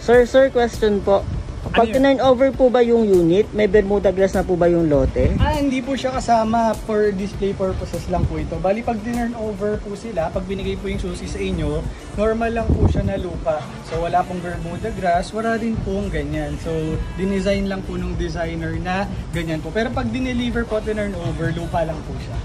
Sir, sir, question po. Ano pag Ano yun? turn over po ba yung unit, may Bermuda glass na po ba yung lote? Ah, hindi po siya kasama for display purposes lang po ito. Bali, pag dinurn over po sila, pag binigay po yung susi sa inyo, normal lang po siya na lupa. So, wala pong Bermuda grass, wala din pong ganyan. So, dinesign lang po nung designer na ganyan po. Pero pag dineliver po, dinurn over, lupa lang po siya.